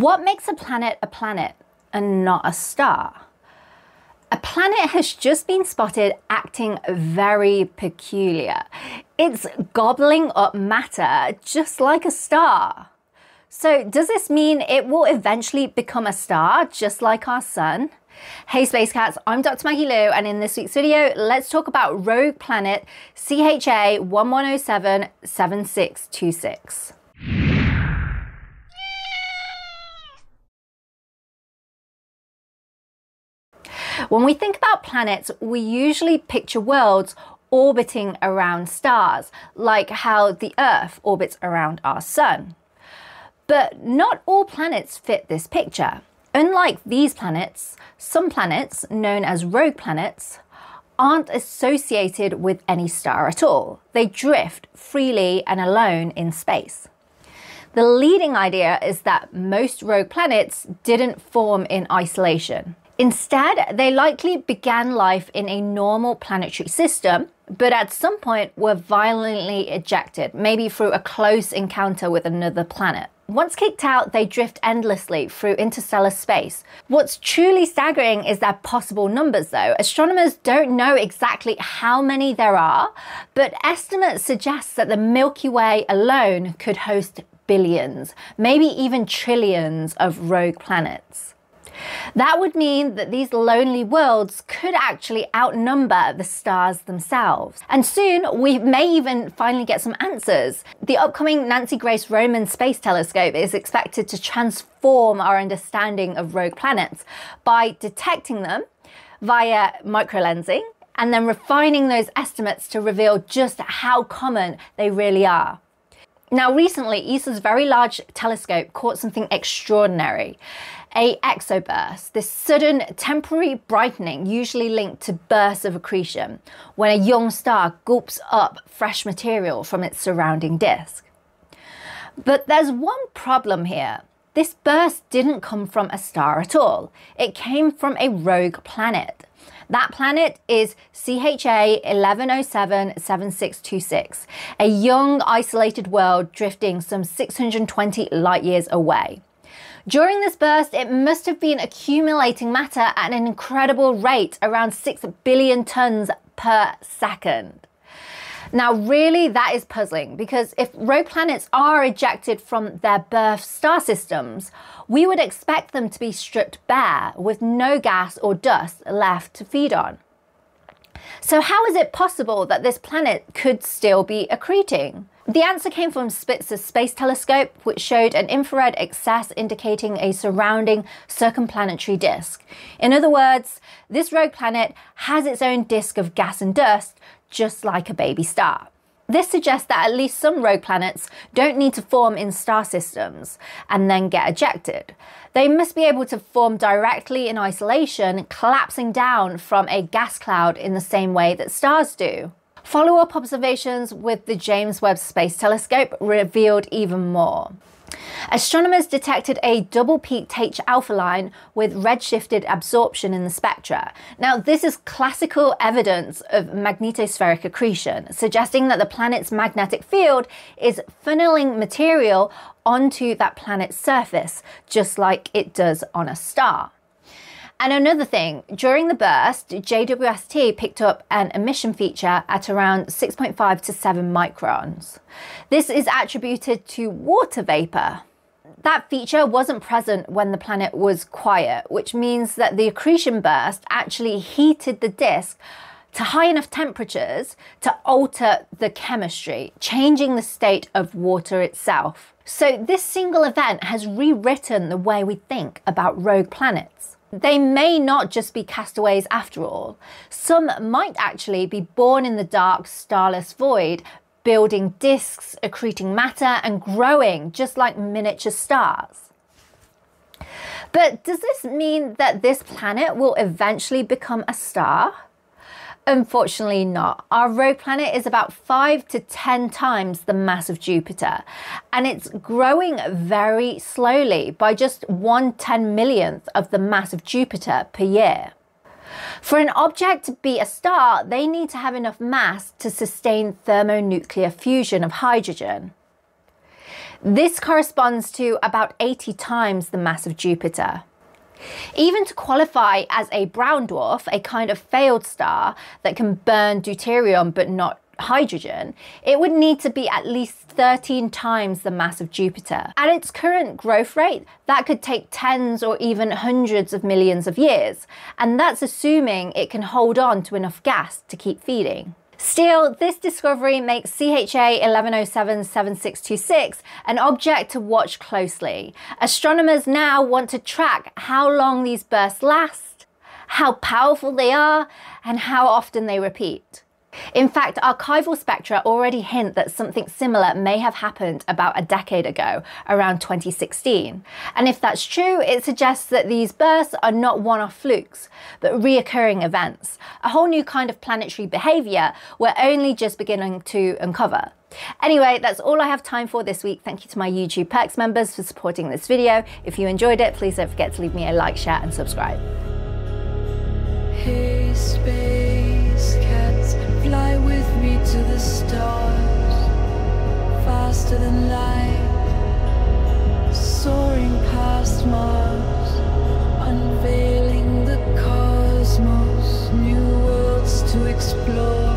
What makes a planet a planet and not a star? A planet has just been spotted acting very peculiar. It's gobbling up matter just like a star. So, does this mean it will eventually become a star just like our sun? Hey Space Cats, I'm Dr. Maggie Lieu, and in this week's video, let's talk about rogue planet CHA 1107 When we think about planets, we usually picture worlds orbiting around stars, like how the Earth orbits around our Sun. But not all planets fit this picture. Unlike these planets, some planets, known as rogue planets, aren't associated with any star at all. They drift freely and alone in space. The leading idea is that most rogue planets didn't form in isolation. Instead, they likely began life in a normal planetary system, but at some point were violently ejected, maybe through a close encounter with another planet. Once kicked out, they drift endlessly through interstellar space. What's truly staggering is their possible numbers, though. Astronomers don't know exactly how many there are, but estimates suggest that the Milky Way alone could host billions, maybe even trillions of rogue planets. That would mean that these lonely worlds could actually outnumber the stars themselves. And soon we may even finally get some answers. The upcoming Nancy Grace Roman Space Telescope is expected to transform our understanding of rogue planets by detecting them via microlensing and then refining those estimates to reveal just how common they really are. Now, recently, ESA's Very Large Telescope caught something extraordinary a exoburst, this sudden temporary brightening usually linked to bursts of accretion when a young star gulps up fresh material from its surrounding disk. But there's one problem here. This burst didn't come from a star at all. It came from a rogue planet. That planet is CHA 1107 7626, a young isolated world drifting some 620 light years away. During this burst, it must have been accumulating matter at an incredible rate, around 6 billion tons per second. Now, really, that is puzzling because if rogue planets are ejected from their birth star systems, we would expect them to be stripped bare with no gas or dust left to feed on. So, how is it possible that this planet could still be accreting? The answer came from Spitzer's Space Telescope, which showed an infrared excess indicating a surrounding circumplanetary disk. In other words, this rogue planet has its own disk of gas and dust, just like a baby star. This suggests that at least some rogue planets don't need to form in star systems and then get ejected. They must be able to form directly in isolation, collapsing down from a gas cloud in the same way that stars do. Follow up observations with the James Webb Space Telescope revealed even more. Astronomers detected a double peaked H alpha line with redshifted absorption in the spectra. Now, this is classical evidence of magnetospheric accretion, suggesting that the planet's magnetic field is funneling material onto that planet's surface, just like it does on a star. And another thing, during the burst, JWST picked up an emission feature at around 6.5 to 7 microns. This is attributed to water vapor. That feature wasn't present when the planet was quiet, which means that the accretion burst actually heated the disk to high enough temperatures to alter the chemistry, changing the state of water itself. So, this single event has rewritten the way we think about rogue planets. They may not just be castaways after all. Some might actually be born in the dark, starless void, building disks, accreting matter, and growing just like miniature stars. But does this mean that this planet will eventually become a star? Unfortunately, not. Our rogue planet is about 5 to 10 times the mass of Jupiter, and it's growing very slowly by just one ten millionth of the mass of Jupiter per year. For an object to be a star, they need to have enough mass to sustain thermonuclear fusion of hydrogen. This corresponds to about 80 times the mass of Jupiter. Even to qualify as a brown dwarf, a kind of failed star that can burn deuterium but not hydrogen, it would need to be at least 13 times the mass of Jupiter. At its current growth rate, that could take tens or even hundreds of millions of years, and that's assuming it can hold on to enough gas to keep feeding. Still, this discovery makes CHA 11077626 an object to watch closely. Astronomers now want to track how long these bursts last, how powerful they are, and how often they repeat. In fact, archival spectra already hint that something similar may have happened about a decade ago, around 2016. And if that's true, it suggests that these bursts are not one off flukes, but reoccurring events, a whole new kind of planetary behaviour we're only just beginning to uncover. Anyway, that's all I have time for this week. Thank you to my YouTube Perks members for supporting this video. If you enjoyed it, please don't forget to leave me a like, share, and subscribe. Hey, explore.